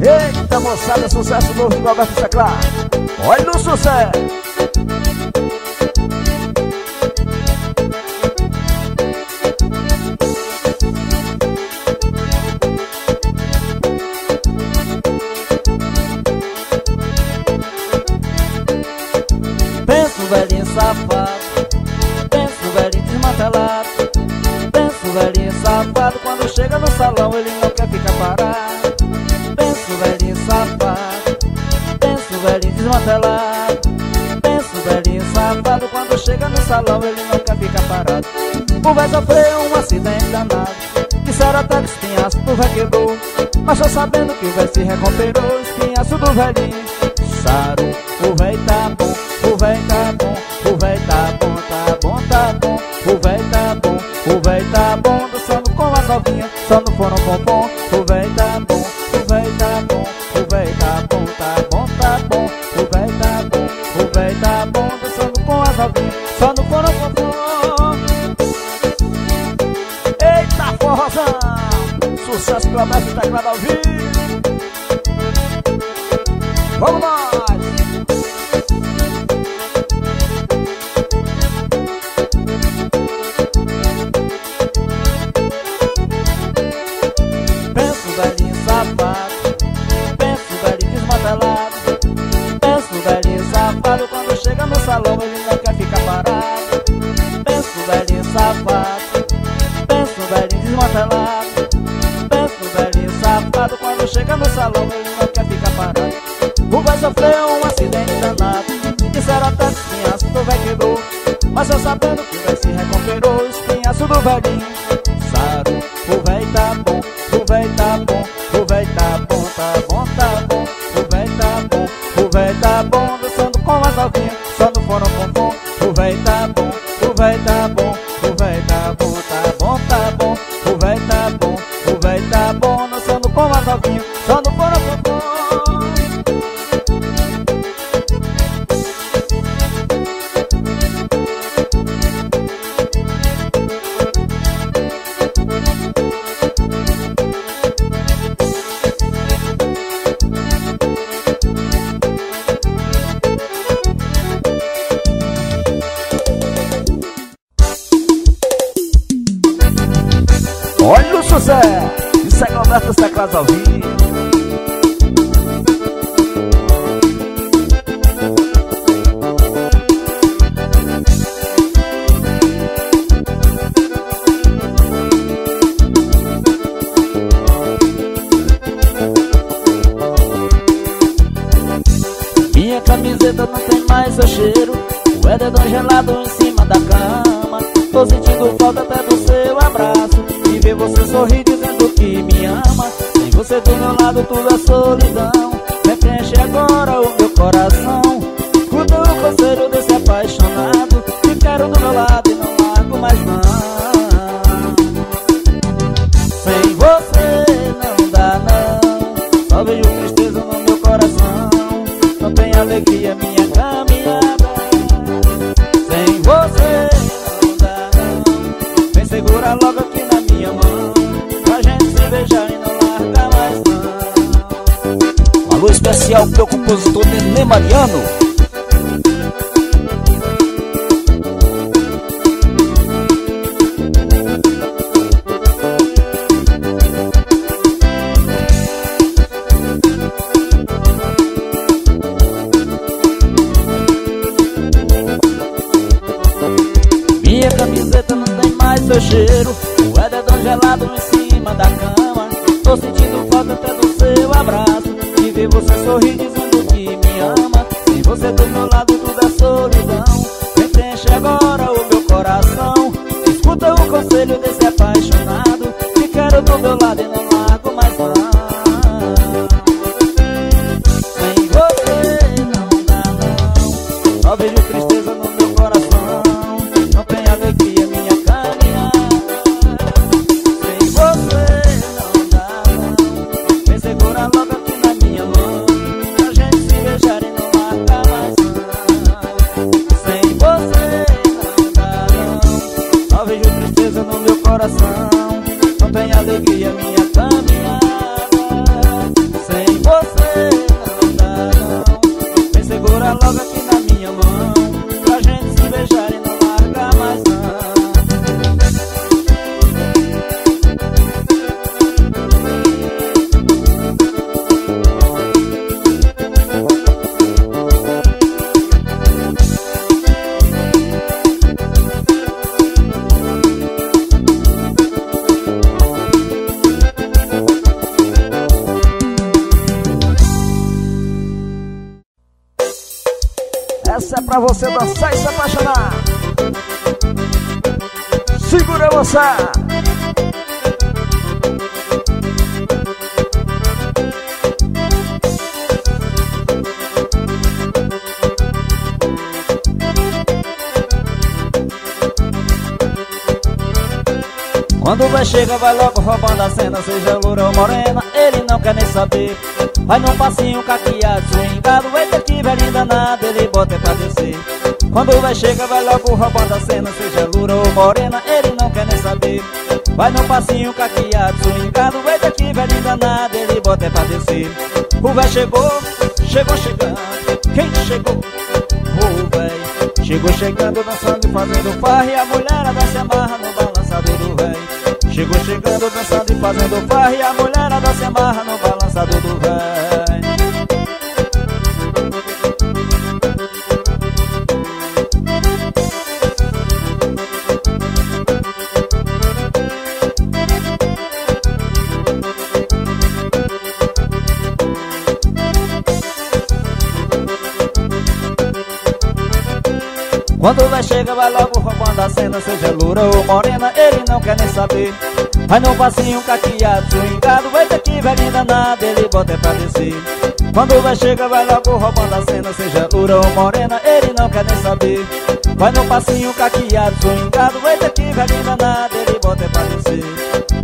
Eita moçada, sucesso novo do Alberto Seclar. Olha o sucesso. salão ele nunca fica parado. O vai sofreu um acidente danado. Disseram até que espinhaço do velho quebrou. Mas só sabendo que o velho se recuperou. Espinhaço do velhinho sarou Essas promessas tá gravado ao vivo. Vamos lá. a minha caminhada. Sem você não dá. Não Vem segura logo aqui na minha mão Pra gente se beijar e não larga mais não. Alô especial pro compositor Nenê Mariano. Quando vai chega, vai logo roubando a cena Seja loura ou morena, ele não quer nem saber. Vai num passinho caqueado, swingado Eita que velhinho danado, ele bota é pra descer. Quando vai chega, vai logo roubando a cena Seja loura ou morena, ele não quer nem saber. Vai num passinho caqueado, swingado Eita que velhinho danado, ele bota é pra descer. O véi chegou, chegou chegando Quem chegou? O véi Chegou chegando, dançando e fazendo farra E a mulherada se amarra no balançador do véi Chegou chegando, dançando e fazendo farra E a mulherada se amarra no balançado do véi Quando vai chega, vai logo roubando a cena Seja loura ou morena, ele não quer nem saber. Vai no passinho caqueado, swingado Vai daqui, velhinho danado, ele bota é pra descer. Quando vai chega, vai logo roubando a cena Seja loura ou morena, ele não quer nem saber. Vai no passinho caqueado, swingado Vai daqui, velhinho danado, ele bota é pra descer.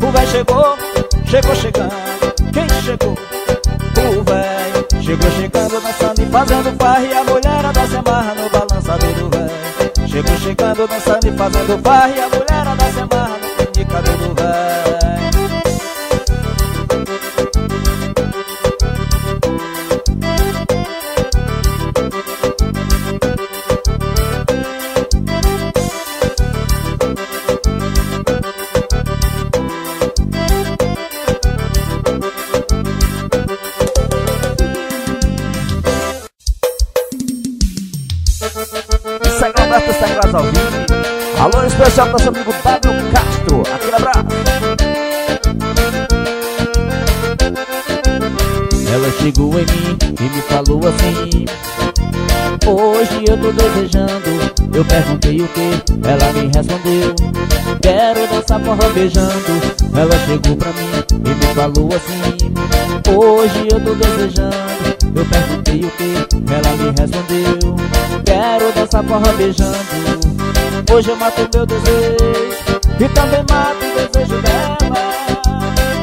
O véi chegou, chegou chegando. Quem chegou? O véi Chegou chegando, dançando e fazendo farra. E a mulherada se amarra no Chego chegando, dançando e fazendo farra E a mulherada se amarra no indicador especial amigo W Castro. Aquele abraço. Ela chegou em mim e me falou assim. Hoje eu tô desejando. Eu perguntei o que, ela me respondeu. Quero dançar forró beijando. Ela chegou pra mim e me falou assim. Hoje eu tô desejando Eu perguntei o que, ela me respondeu Quero dançar forró beijando. Hoje eu mato meu desejo E também mato o desejo dela.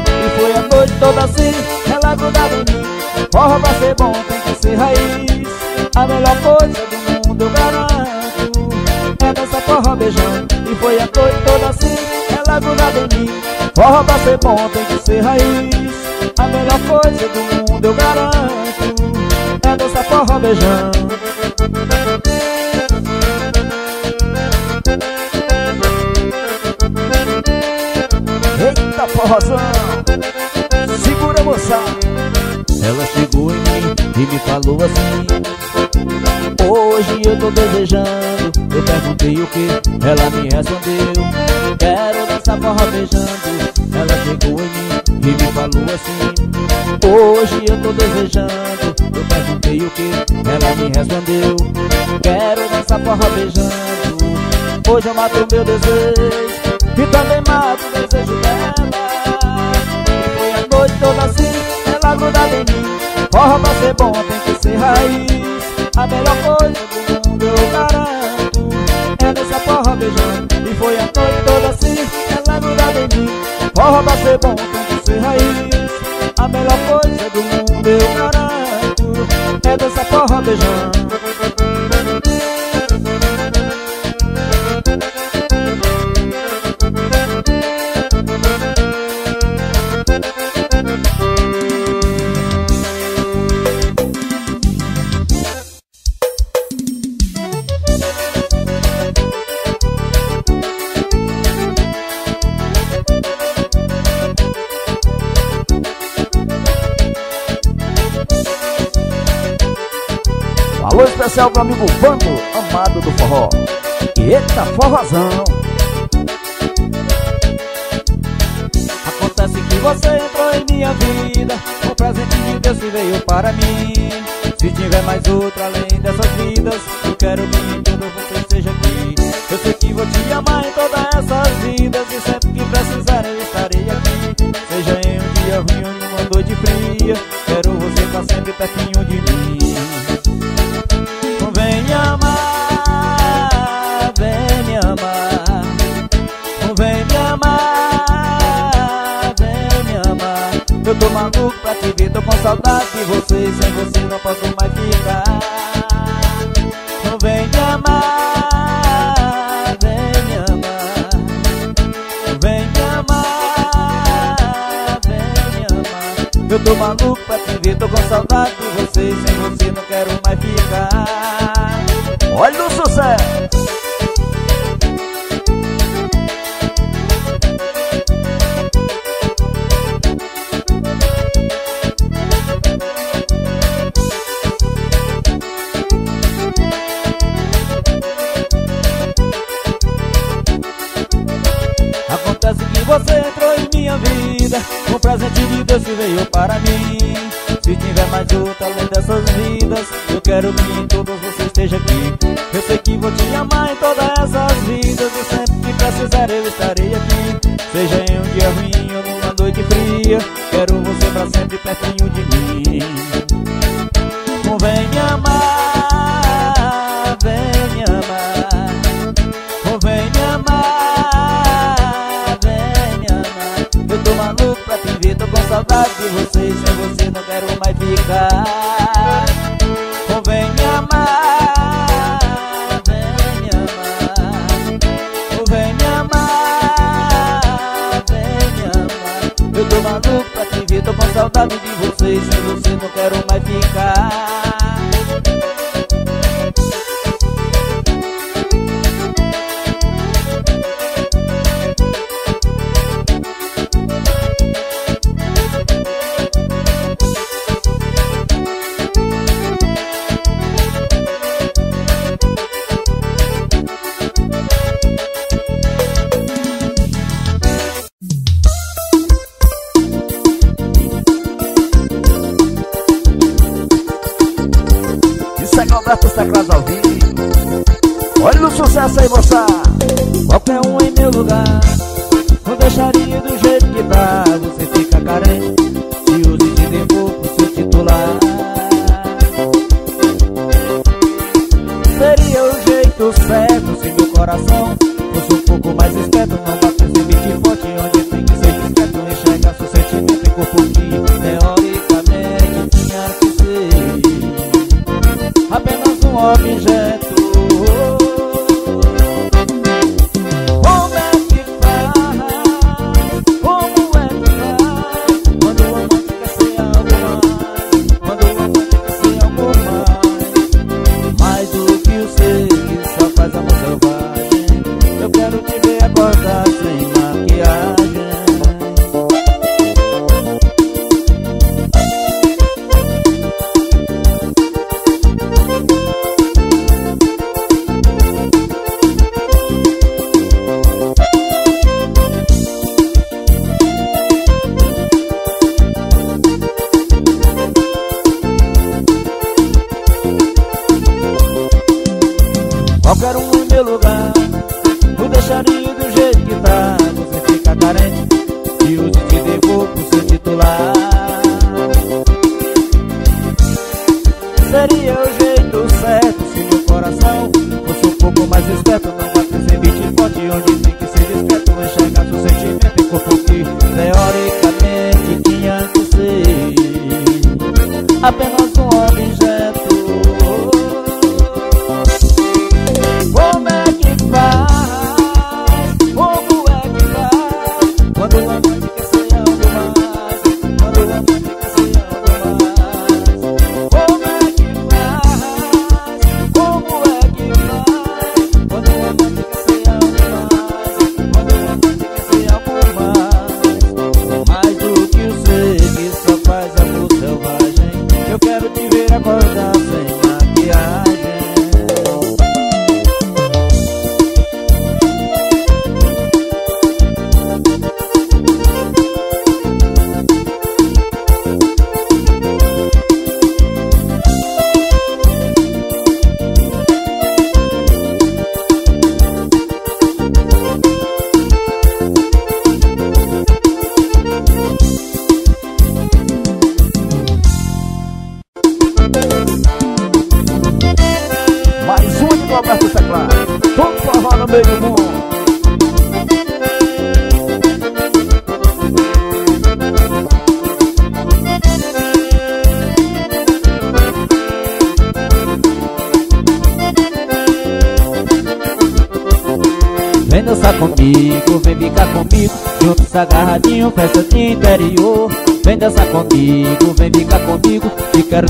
E foi a noite toda assim, ela grudada em mim. Forró pra ser bom tem que ser raiz. A melhor coisa do mundo eu garanto É dançar forró beijando. E foi a noite toda assim, ela grudada em mim. Forró pra ser bom tem que ser raiz A melhor coisa do mundo eu garanto É dançar forró beijando Eita forrozão. Segura moça. Ela chegou em mim e me falou assim Hoje eu tô desejando Eu perguntei o que, ela me respondeu Quero dançar forró beijando. Ela chegou em mim e me falou assim Hoje eu tô desejando Eu perguntei o que, ela me respondeu Quero dançar forró beijando. Hoje eu mato meu desejo E também mato o desejo dela. E foi a noite toda assim ela grudada em mim Forró pra ser bom tem que ser raiz A melhor coisa do mundo eu garanto É nessa forró beijando. E foi a noite toda assim. Ela grudada em mim Forró pra ser bom tem que ser raiz. A melhor coisa do mundo eu garanto É dessa forró beijando especial pro amigo Vando, amado do forró. Eita, forrozão! Acontece que você entrou em minha vida, O presente de Deus que veio para mim. Se tiver mais outra além dessas vidas, eu quero que em tudo você esteja aqui. Eu sei que vou te amar em todas essas vidas, e sempre que precisar eu estarei aqui. Seja em um dia ruim ou em uma noite fria, quero você estar sempre pertinho posso mais ficar Não vem me amar, vem me amar. Vem me amar, vem me amar. Eu tô maluco Se tiver mais outra além dessas vidas Eu quero que todos você esteja aqui. Eu sei que vou te amar em todas essas vidas E sempre que precisar eu estarei aqui. Seja em um dia ruim ou numa noite fria Quero você pra sempre pertinho de mim. Então lugar. Convém amar, vem amar. Então Convém amar, vem amar. Eu tô maluco pra te ver, tô com saudade de vocês, Sem você não quero mais ficar. Nessa aí, moça Qualquer um em meu lugar. Vou deixar de never die.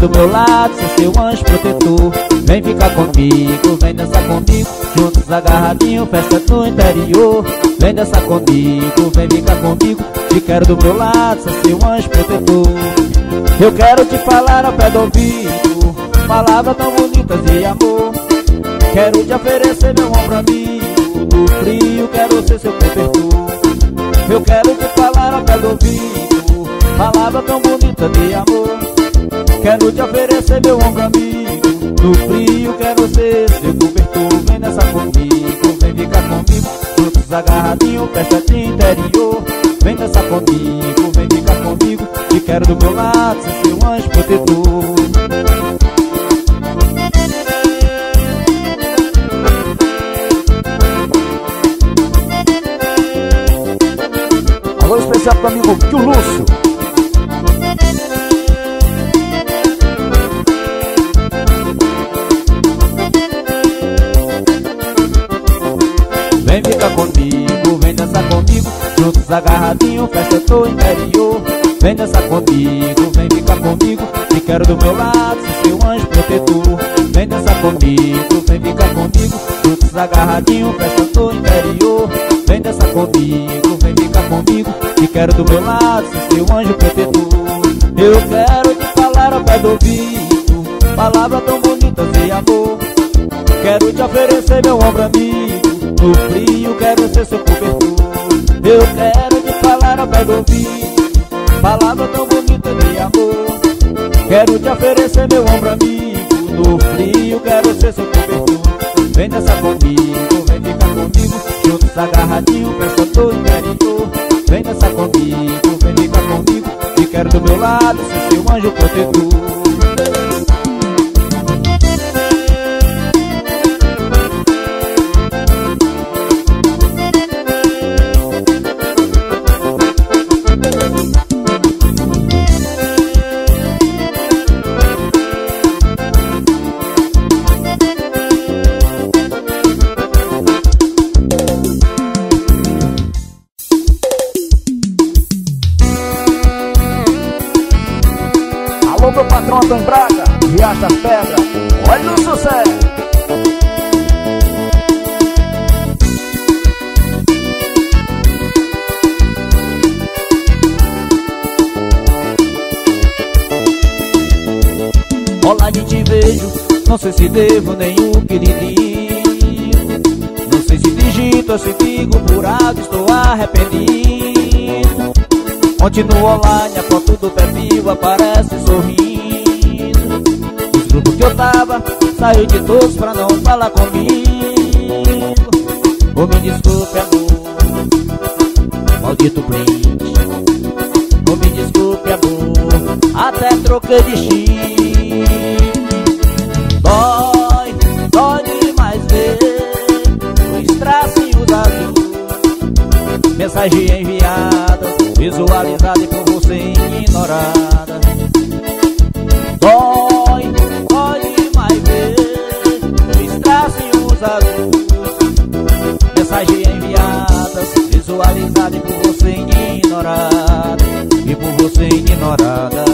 Do meu lado, ser seu anjo protetor. Vem ficar comigo, vem dançar comigo. Juntos agarradinho, festa do interior. Vem dançar comigo, vem ficar comigo. Te quero do meu lado, ser seu anjo protetor. Eu quero te falar ao pé do ouvido Palavras tão bonitas de amor. Quero te oferecer meu ombro amigo do frio, quero ser seu cobertor. Eu quero te falar ao pé do ouvido Palavra tão bonita de amor Quero te oferecer meu ombro amigo No frio, quero ser seu cobertor Vem nessa comigo, vem ficar comigo. Juntos agarradinho, festa de interior. Vem dançar comigo, vem ficar comigo. Te quero do meu lado, ser seu anjo protetor. Alô especial pro amigo Tio Lúcio. Juntos agarradinho, festa do interior. Vem dançar comigo, vem ficar comigo Te quero do meu lado, ser seu anjo protetor. Vem dançar comigo, vem ficar comigo Juntos agarradinho, festa do interior. Vem dançar comigo, vem ficar comigo Te quero do meu lado, ser seu anjo protetor. Eu quero te falar ao pé do ouvido Palavras tão bonitas de amor. Quero te oferecer meu ombro amigo No frio quero ser seu cobertor Eu quero te falar ao pé do ouvido. Palavra tão bonita de amor. Quero te oferecer meu ombro amigo. No frio quero ser seu cobertor. Vem dançar comigo, vem ficar comigo. Juntos agarradinho, festa do interior Vem dançar comigo, vem ficar comigo. Te quero do meu lado, ser seu anjo protetor Olha o sucesso. Olá de te vejo, não sei se devo nenhum que lhe digo Não sei se digito ou se por algo, estou arrependido. Ontem no online a foto do perfil aparece sorrindo. Grupos que eu tava, saiu de todos pra não falar comigo. Ou me desculpe amor, maldito print Ou me desculpe amor, até troquei de chip. Dói, dói demais ver Os tracinhos azul Mensagem enviada, visualizada e por você ignorada azuis Mensagem enviada, visualizada e por você ignorada E por você ignorada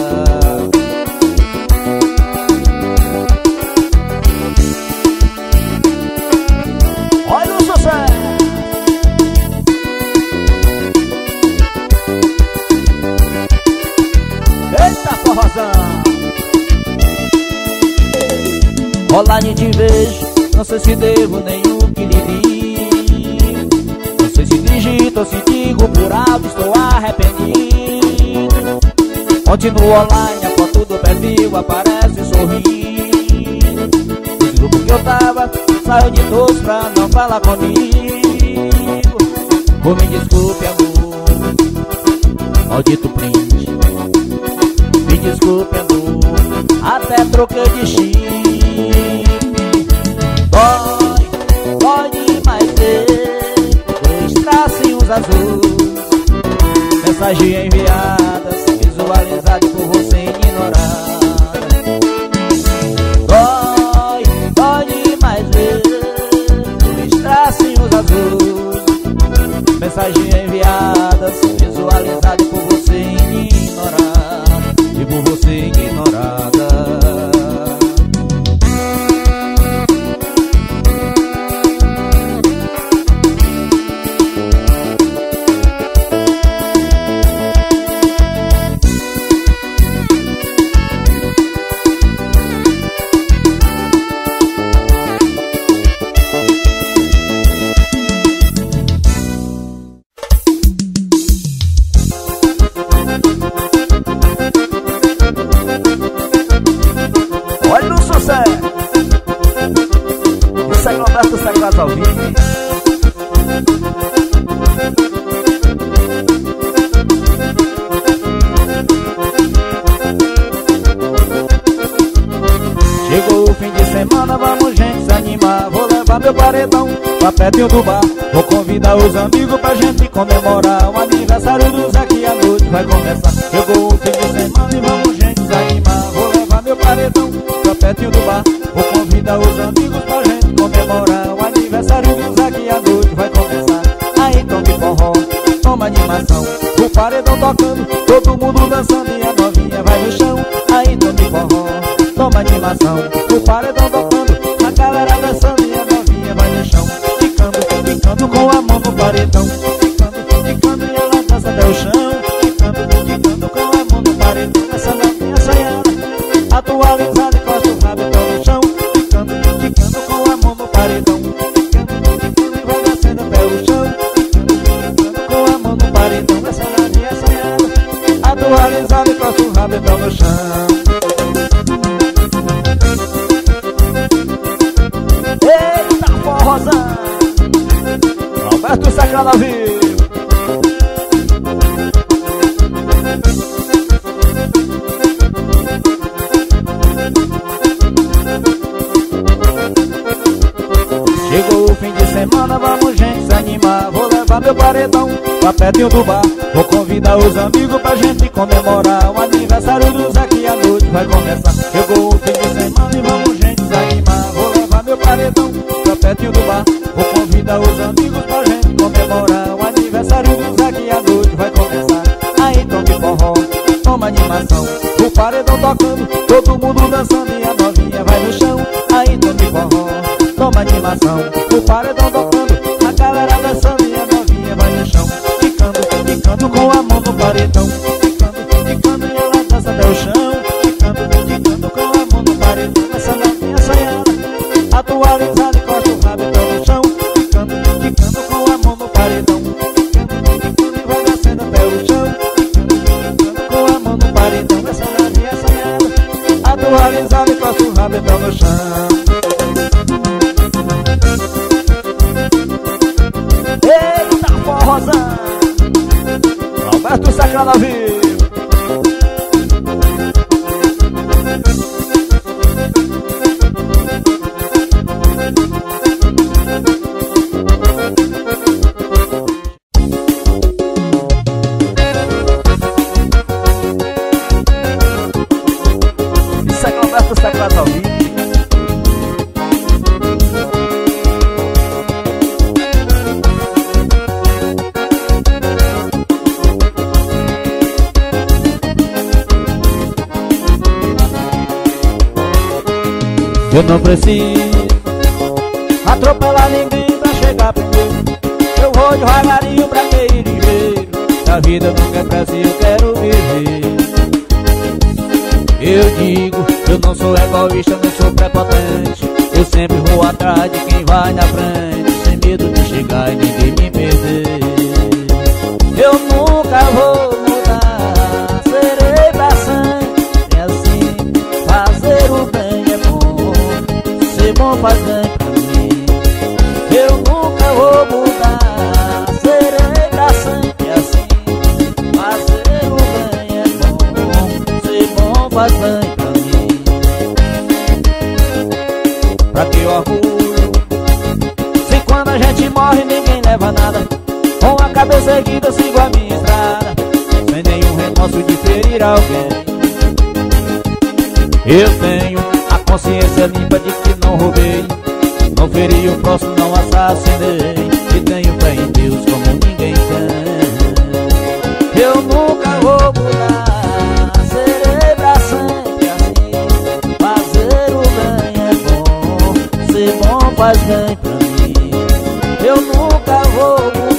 Olha o sucesso. Eita forrozão. Online te vejo, não sei se devo nenhum que lhe Não sei se digito ou se digo por alto, estou arrependido. No online a foto do perfil aparece sorrindo Os grupos que eu tava, saiu de todos pra não falar comigo. Ou me desculpe amor, maldito print Me desculpe amor, até troquei de chip Pode, pode mais ter dois tracinhos azuis. Mensagem enviada, visualizada por você ignorar. Pode, pode mais ver dois tracinhos azuis. Mensagem enviada, visualizada por você ignorar. E por você ignorar. convida os amigos pra gente comemorar. O aniversário do Zaque a noite vai começar. Chegou o fim de semana e vamos gente desanimar. Vou levar meu paredão, pro pertinho do bar. Vou convidar os amigos Eu não preciso atropelar ninguém pra chegar primeiro. Eu vou devagarinho pra ter é ligeiro. A vida nunca é pressa e eu quero viver. Eu digo, eu não sou egoísta, não sou prepotente. Eu sempre vou atrás de quem vai na frente. Sem medo de chegar e ninguém me perder. Eu nunca vou faz bem pra mim. Pra que orgulho Se quando a gente morre ninguém leva nada. Com a cabeça erguida sigo a minha estrada. Sem nenhum remorso de ferir alguém. Eu tenho a consciência limpa de que não roubei. Não feri o próximo, não assassinei E tenho faz pra mim. Eu nunca vou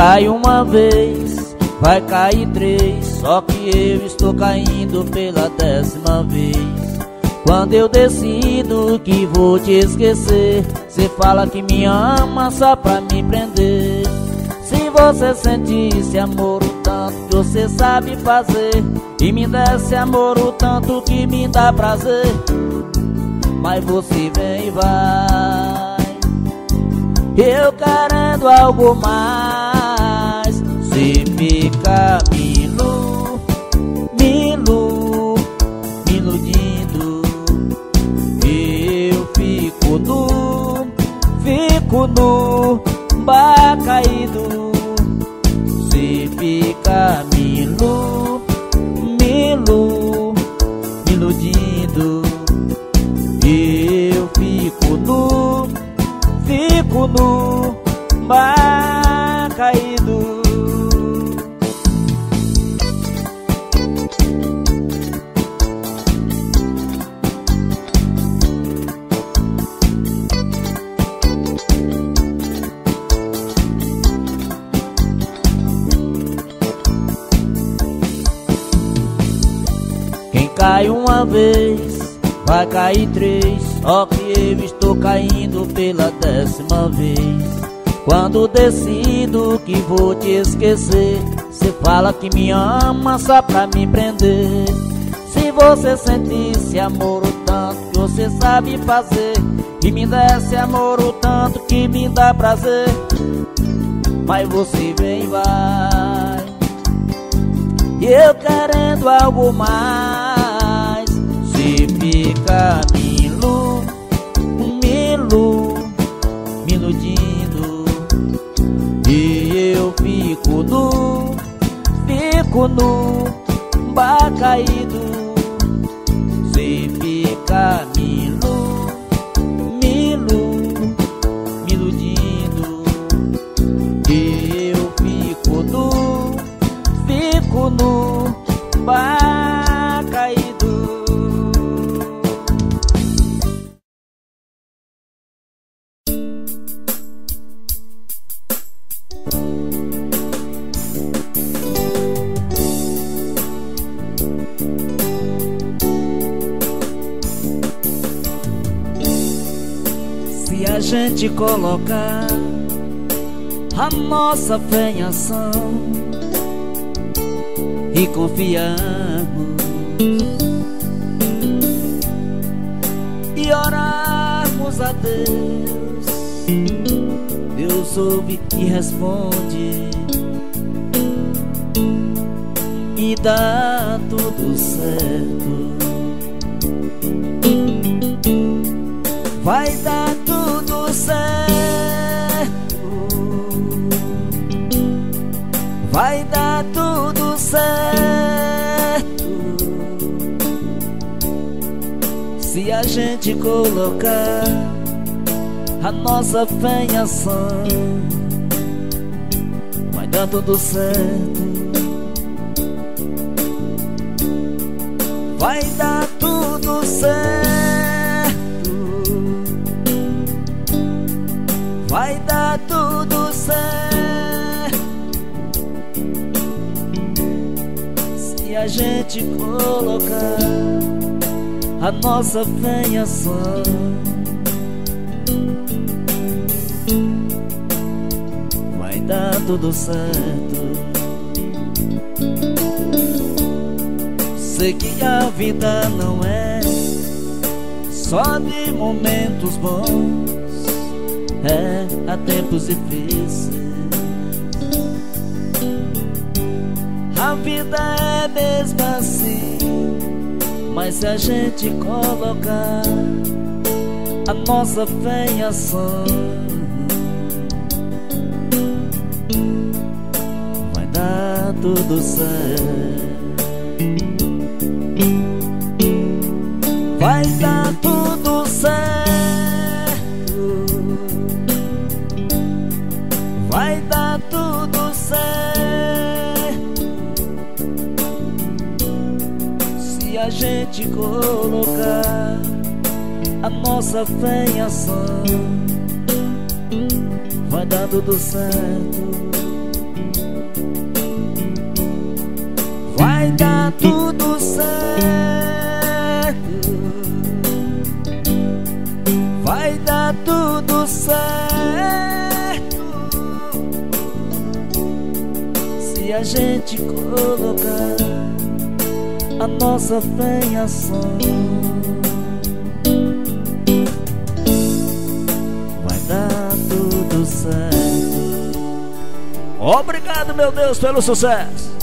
cai uma vez, vai cair três. Só que eu estou caindo pela décima vez. Quando eu decido que vou te esquecer, cê fala que me ama só pra me prender. Se você sentisse amor o tanto que você sabe fazer, e me desse amor o tanto que me dá prazer, mas você vem e vai. Eu querendo algo mais fica me ilu, me ilu, me iludindo Eu fico nu, fico nu, bar caído. Se fica me ilu, me ilu, me iludindo Eu fico nu fico no bar vez, vai cair três. Só que eu estou caindo pela décima vez. Quando decido que vou te esquecer, cê fala que me ama só pra me prender. Se você sentisse amor o tanto que você sabe fazer, e me desse amor o tanto que me dá prazer, mas você vem e vai. E eu querendo algo mais fica me ilu, me ilu, me iludindo. E eu fico nu, fico nu, bar gente colocar a nossa fé em ação e confiarmos e orarmos a Deus, Deus ouve e responde e dá tudo certo. Vai dar tudo certo. Vai dar tudo certo. Se a gente colocar a nossa fé em ação, vai dar tudo certo. Vai dar tudo certo. Vai dar tudo certo. Se a gente colocar a nossa fé em ação. Vai dar tudo certo. Sei que a vida não é só de momentos bons, é há tempos difíceis. A vida é mesmo assim, mas se a gente colocar a nossa fé em ação, tudo certo. Gente colocar a nossa fé em ação, vai dar tudo certo. Vai dar tudo certo. Vai dar tudo certo. Se a gente colocar a nossa fé em ação, vai dar tudo certo. Obrigado, meu Deus, pelo sucesso.